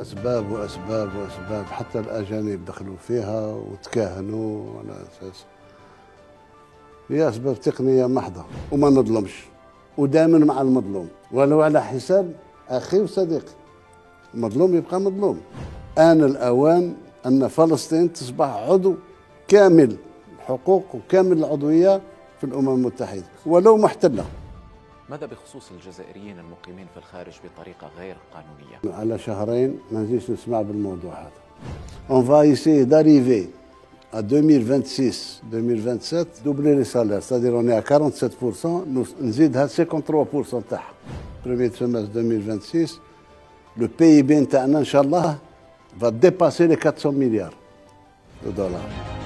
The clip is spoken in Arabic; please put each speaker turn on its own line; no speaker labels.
أسباب وأسباب وأسباب حتى الأجانب دخلوا فيها وتكاهنوا. على أساس هي أسباب تقنية محضة وما نظلمش. ودائما مع المظلوم. ولو على حساب أخي وصديقي المظلوم يبقى مظلوم. آن الأوان أن فلسطين تصبح عضو كامل الحقوق وكامل العضوية في الأمم المتحدة ولو محتلة.
ماذا بخصوص الجزائريين المقيمين في الخارج بطريقة غير قانونية؟
على شهرين ما نزيدش نسمع بالموضوع هذا. on va essayer d'arriver 2026-2027 doubler les salaires c'est-à-dire on est 47% نزيدها 53% تاعها. premier semestre 2026 le PIB تاعنا ان شاء الله va dépasser les 400 مليار دولار.